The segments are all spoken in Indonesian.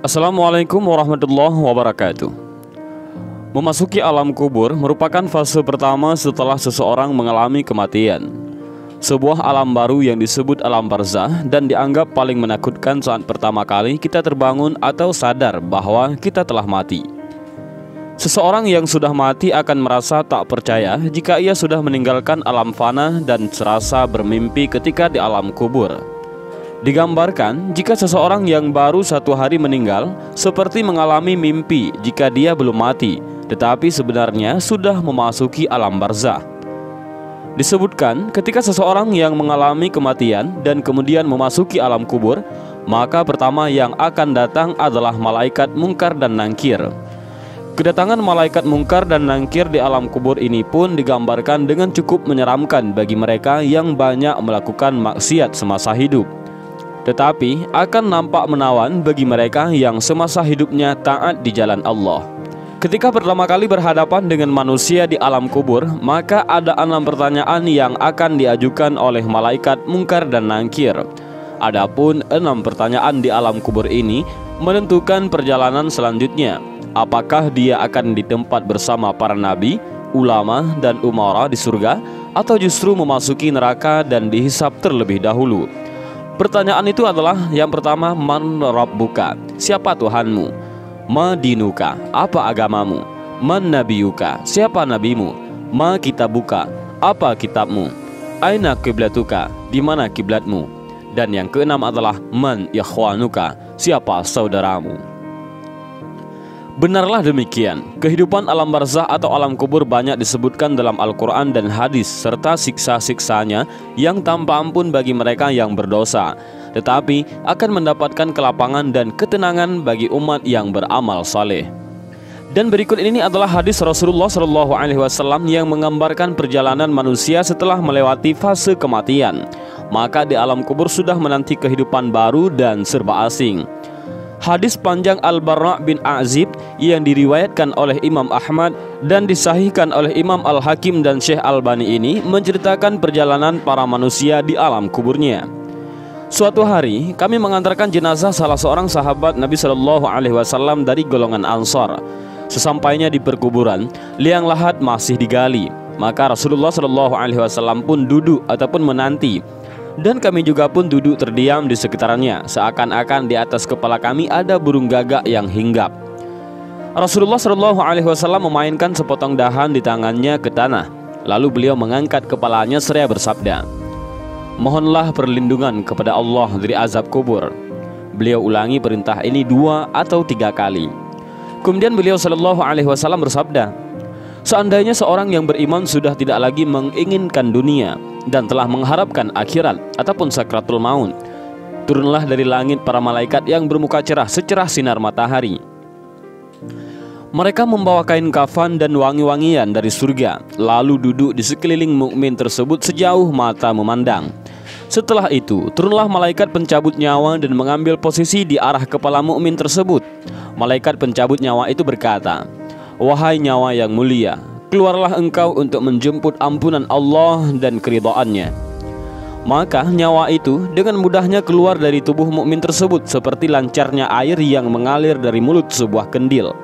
Assalamualaikum warahmatullahi wabarakatuh. Memasuki alam kubur merupakan fase pertama setelah seseorang mengalami kematian. Sebuah alam baru yang disebut alam barzah dan dianggap paling menakutkan saat pertama kali kita terbangun atau sadar bahwa kita telah mati. Seseorang yang sudah mati akan merasa tak percaya jika ia sudah meninggalkan alam fana dan serasa bermimpi ketika di alam kubur. Digambarkan jika seseorang yang baru satu hari meninggal seperti mengalami mimpi jika dia belum mati, tetapi sebenarnya sudah memasuki alam barzah. Disebutkan ketika seseorang yang mengalami kematian dan kemudian memasuki alam kubur, maka pertama yang akan datang adalah malaikat mungkar dan nangkir. Kedatangan malaikat mungkar dan nangkir di alam kubur ini pun digambarkan dengan cukup menyeramkan bagi mereka yang banyak melakukan maksiat semasa hidup. Tetapi akan nampak menawan bagi mereka yang semasa hidupnya taat di jalan Allah. Ketika pertama kali berhadapan dengan manusia di alam kubur, maka ada enam pertanyaan yang akan diajukan oleh malaikat mungkar dan nangkir. Adapun enam pertanyaan di alam kubur ini menentukan perjalanan selanjutnya apakah dia akan di tempat bersama para nabi, ulama, dan umara di surga, atau justru memasuki neraka dan dihisap terlebih dahulu. Pertanyaan itu adalah yang pertama, man rabbuka? Siapa Tuhanmu? Ma dinuka? Apa agamamu? Man nabiyuka? Siapa nabimu? Ma kitabuka? Apa kitabmu? Aina kiblatuka? Di mana kiblatmu? Dan yang keenam adalah man ikhwanuka? Siapa saudaramu? Benarlah demikian, kehidupan alam barzah atau alam kubur banyak disebutkan dalam Al-Quran dan hadis serta siksa-siksanya yang tanpa ampun bagi mereka yang berdosa tetapi akan mendapatkan kelapangan dan ketenangan bagi umat yang beramal saleh. Dan berikut ini adalah hadis Rasulullah Shallallahu Alaihi Wasallam yang menggambarkan perjalanan manusia setelah melewati fase kematian. Maka di alam kubur sudah menanti kehidupan baru dan serba asing. Hadis panjang Al-Barra bin Azib yang diriwayatkan oleh Imam Ahmad dan disahihkan oleh Imam Al-Hakim dan Syekh Al-Bani ini menceritakan perjalanan para manusia di alam kuburnya. Suatu hari kami mengantarkan jenazah salah seorang sahabat Nabi Shallallahu Alaihi Wasallam dari golongan Ansar. Sesampainya di perkuburan, liang lahat masih digali. Maka Rasulullah Shallallahu Alaihi Wasallam pun duduk ataupun menanti dan kami juga pun duduk terdiam di sekitarnya seakan-akan di atas kepala kami ada burung gagak yang hinggap. Rasulullah Shallallahu Alaihi Wasallam memainkan sepotong dahan di tangannya ke tanah. Lalu beliau mengangkat kepalanya seraya bersabda, Mohonlah perlindungan kepada Allah dari azab kubur. Beliau ulangi perintah ini dua atau tiga kali. Kemudian beliau Shallallahu Alaihi Wasallam bersabda, Seandainya seorang yang beriman sudah tidak lagi menginginkan dunia dan telah mengharapkan akhirat ataupun sakratul maut, turunlah dari langit para malaikat yang bermuka cerah secerah sinar matahari. Mereka membawa kain kafan dan wangi-wangian dari surga, lalu duduk di sekeliling mukmin tersebut sejauh mata memandang. Setelah itu, turunlah malaikat pencabut nyawa dan mengambil posisi di arah kepala mukmin tersebut. Malaikat pencabut nyawa itu berkata, Wahai nyawa yang mulia, keluarlah engkau untuk menjemput ampunan Allah dan keridhaannya. Maka nyawa itu dengan mudahnya keluar dari tubuh mukmin tersebut seperti lancarnya air yang mengalir dari mulut sebuah kendil.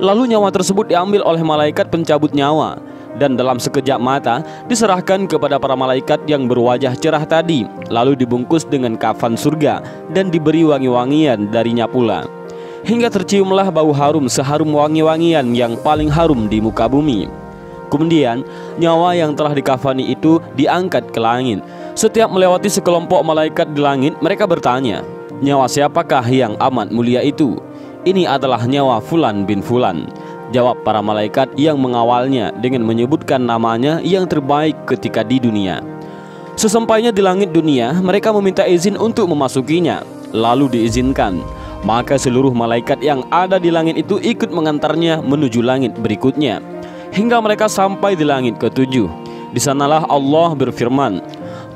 Lalu nyawa tersebut diambil oleh malaikat pencabut nyawa dan dalam sekejap mata diserahkan kepada para malaikat yang berwajah cerah tadi, lalu dibungkus dengan kafan surga dan diberi wangi-wangian darinya pula hingga terciumlah bau harum seharum wangi-wangian yang paling harum di muka bumi. Kemudian, nyawa yang telah dikafani itu diangkat ke langit. Setiap melewati sekelompok malaikat di langit, mereka bertanya, "Nyawa siapakah yang amat mulia itu?" Ini adalah nyawa Fulan bin Fulan. Jawab para malaikat yang mengawalnya dengan menyebutkan namanya yang terbaik ketika di dunia. Sesampainya di langit dunia, mereka meminta izin untuk memasukinya, lalu diizinkan. Maka seluruh malaikat yang ada di langit itu ikut mengantarnya menuju langit berikutnya. Hingga mereka sampai di langit ketujuh. Di sanalah Allah berfirman,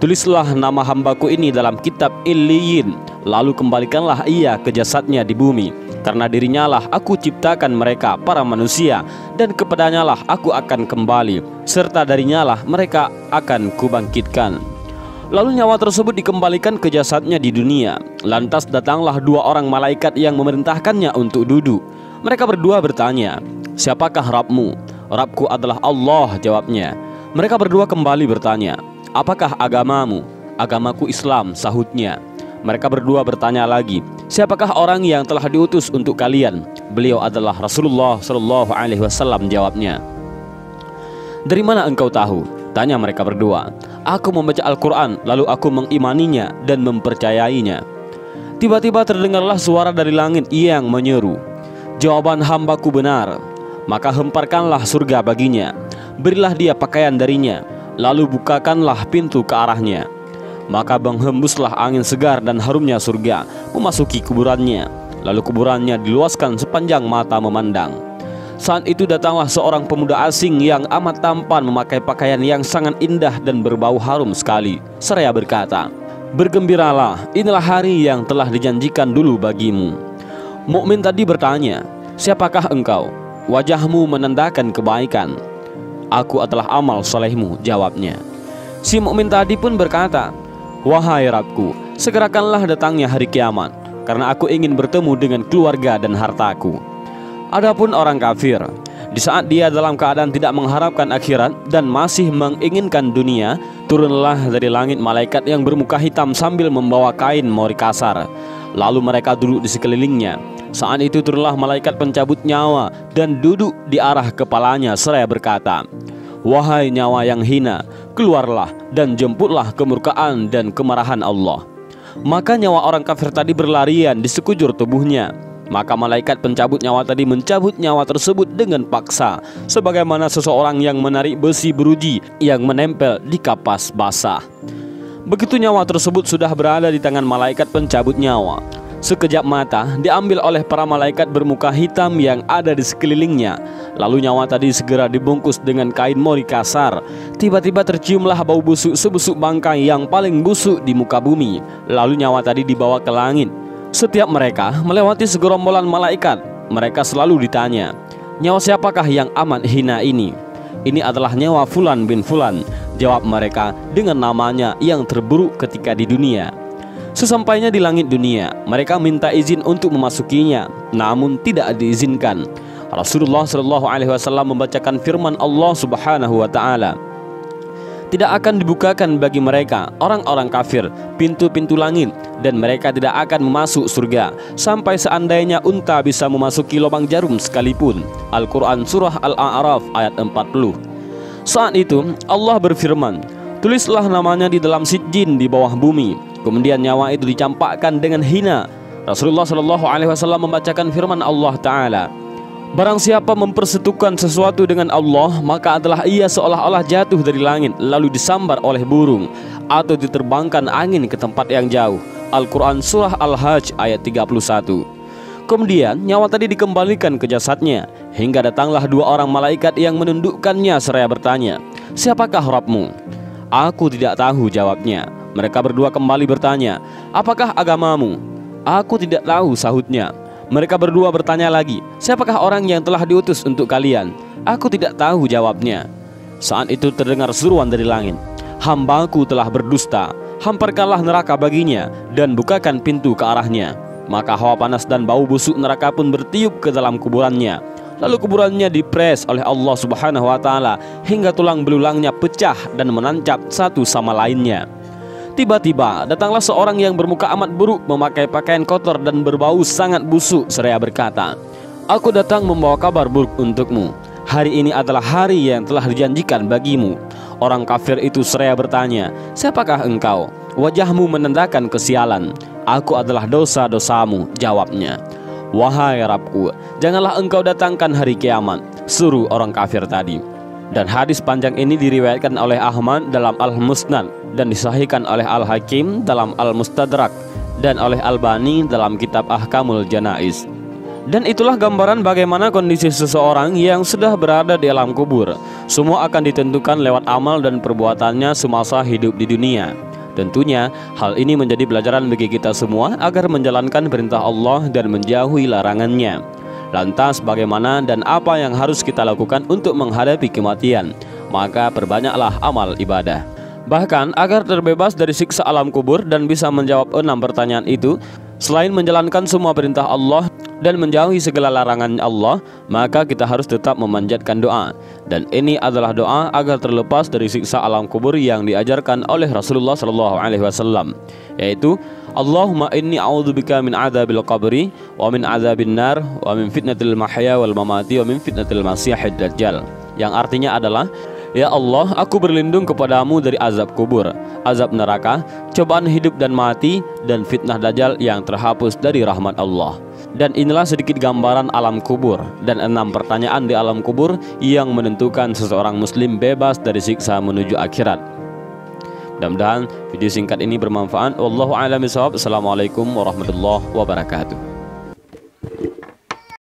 Tulislah nama hambaku ini dalam kitab Iliyin Lalu kembalikanlah ia ke jasadnya di bumi. Karena dirinya lah aku ciptakan mereka para manusia Dan kepadanya lah aku akan kembali Serta darinya lah mereka akan kubangkitkan Lalu nyawa tersebut dikembalikan ke jasadnya di dunia. Lantas datanglah dua orang malaikat yang memerintahkannya untuk duduk. Mereka berdua bertanya, "Siapakah Rabbmu?" "Rabbku adalah Allah," jawabnya. Mereka berdua kembali bertanya, "Apakah agamamu?" "Agamaku Islam," sahutnya. Mereka berdua bertanya lagi, "Siapakah orang yang telah diutus untuk kalian?" Beliau adalah Rasulullah Shallallahu alaihi wasallam jawabnya. "Dari mana engkau tahu?" Tanya mereka berdua. "Aku membaca Al-Qur'an, lalu aku mengimaninya dan mempercayainya." Tiba-tiba terdengarlah suara dari langit yang menyeru, "Jawaban hambaku benar." Maka hemparkanlah surga baginya berilah dia pakaian darinya, lalu bukakanlah pintu ke arahnya. Maka menghembuslah angin segar dan harumnya surga memasuki kuburannya, lalu kuburannya diluaskan sepanjang mata memandang. Saat itu datanglah seorang pemuda asing yang amat tampan memakai pakaian yang sangat indah dan berbau harum sekali. Seraya berkata, Bergembiralah, inilah hari yang telah dijanjikan dulu bagimu. Mukmin tadi bertanya, Siapakah engkau? Wajahmu menandakan kebaikan. Aku adalah amal solehmu Jawabnya Si mukmin tadi pun berkata Wahai Rabku Segerakanlah datangnya hari kiamat Karena aku ingin bertemu dengan keluarga dan hartaku Adapun orang kafir di saat dia dalam keadaan tidak mengharapkan akhirat dan masih menginginkan dunia, turunlah dari langit malaikat yang bermuka hitam sambil membawa kain mori kasar. Lalu mereka duduk di sekelilingnya. Saat itu turunlah malaikat pencabut nyawa dan duduk di arah kepalanya seraya berkata, Wahai nyawa yang hina, keluarlah dan jemputlah kemurkaan dan kemarahan Allah. Maka nyawa orang kafir tadi berlarian di sekujur tubuhnya. Maka malaikat pencabut nyawa tadi mencabut nyawa tersebut dengan paksa, sebagaimana seseorang yang menarik besi beruji yang menempel di kapas basah. Begitu nyawa tersebut sudah berada di tangan malaikat pencabut nyawa, Sekejap mata diambil oleh para malaikat bermuka hitam yang ada di sekelilingnya. Lalu nyawa tadi segera dibungkus dengan kain mori kasar. Tiba-tiba terciumlah bau busuk sebusuk bangkai yang paling busuk di muka bumi. Lalu nyawa tadi dibawa ke langit. Setiap mereka melewati segerombolan malaikat. Mereka selalu ditanya, "Nyawa siapakah yang amat hina ini?" Ini adalah nyawa Fulan bin Fulan. Jawab mereka dengan namanya yang terburuk ketika di dunia. Sesampainya di langit dunia, mereka minta izin untuk memasukinya, namun tidak diizinkan. Rasulullah Shallallahu Alaihi Wasallam membacakan firman Allah Subhanahu Wa Taala. Tidak akan dibukakan bagi mereka orang-orang kafir pintu-pintu langit dan mereka tidak akan memasuk surga sampai seandainya unta bisa memasuki lubang jarum sekalipun. Al-Quran Surah Al-A'raf ayat 40 Saat itu Allah berfirman, Tulislah namanya di dalam sijin di bawah bumi Kemudian nyawa itu dicampakkan dengan hina. Rasulullah Shallallahu Alaihi Wasallam membacakan firman Allah Taala. Barang siapa mempersetukan sesuatu dengan Allah, maka adalah ia seolah-olah jatuh dari langit lalu disambar oleh burung atau diterbangkan angin ke tempat yang jauh. Al-Quran Surah Al-Hajj ayat 31 Kemudian nyawa tadi dikembalikan ke jasadnya Hingga datanglah dua orang malaikat yang menundukkannya seraya bertanya Siapakah Rabbmu? Aku tidak tahu jawabnya mereka berdua kembali bertanya, "Apakah agamamu?" "Aku tidak tahu," sahutnya. Mereka berdua bertanya lagi, "Siapakah orang yang telah diutus untuk kalian?" "Aku tidak tahu," jawabnya. Saat itu terdengar seruan dari langit, "Hambaku telah berdusta, hamparkanlah neraka baginya dan bukakan pintu ke arahnya." Maka hawa panas dan bau busuk neraka pun bertiup ke dalam kuburannya. Lalu kuburannya dipres oleh Allah Subhanahu wa taala hingga tulang belulangnya pecah dan menancap satu sama lainnya. Tiba-tiba datanglah seorang yang bermuka amat buruk memakai pakaian kotor dan berbau sangat busuk seraya berkata Aku datang membawa kabar buruk untukmu. Hari ini adalah hari yang telah dijanjikan bagimu. Orang kafir itu seraya bertanya Siapakah engkau? Wajahmu menandakan kesialan. Aku adalah dosa-dosamu Jawabnya. Wahai Rabku Janganlah engkau datangkan hari kiamat Suruh orang kafir tadi Dan hadis panjang ini diriwayatkan oleh Ahmad dalam Al-Musnad dan disahihkan oleh Al-Hakim dalam Al-Mustadrak dan oleh Al-Bani dalam kitab Ahkamul Janais. Dan itulah gambaran bagaimana kondisi seseorang yang sudah berada di alam kubur. Semua akan ditentukan lewat amal dan perbuatannya semasa hidup di dunia. Tentunya hal ini menjadi pelajaran bagi kita semua agar menjalankan perintah Allah dan menjauhi larangannya. Lantas bagaimana dan apa yang harus kita lakukan untuk menghadapi kematian? Maka perbanyaklah amal ibadah. Bahkan agar terbebas dari siksa alam kubur dan bisa menjawab enam pertanyaan itu, selain menjalankan semua perintah Allah dan menjauhi segala larangan Allah, maka kita harus tetap memanjatkan doa. Dan ini adalah doa agar terlepas dari siksa alam kubur yang diajarkan oleh Rasulullah Shallallahu Alaihi Wasallam, yaitu Allahumma inni a'udzubika min adzabil qabri wa min adzabin nar wa min fitnatil mahya wal mamati wa min fitnatil masiihid dajjal. Yang artinya adalah Ya Allah, aku berlindung kepadamu dari azab kubur, azab neraka, cobaan hidup dan mati, dan fitnah dajjal yang terhapus dari rahmat Allah. Dan inilah sedikit gambaran alam kubur dan enam pertanyaan di alam kubur yang menentukan seseorang muslim bebas dari siksa menuju akhirat. Mudah-mudahan video singkat ini bermanfaat. Wallahu a'lam bishawab. Assalamualaikum warahmatullahi wabarakatuh.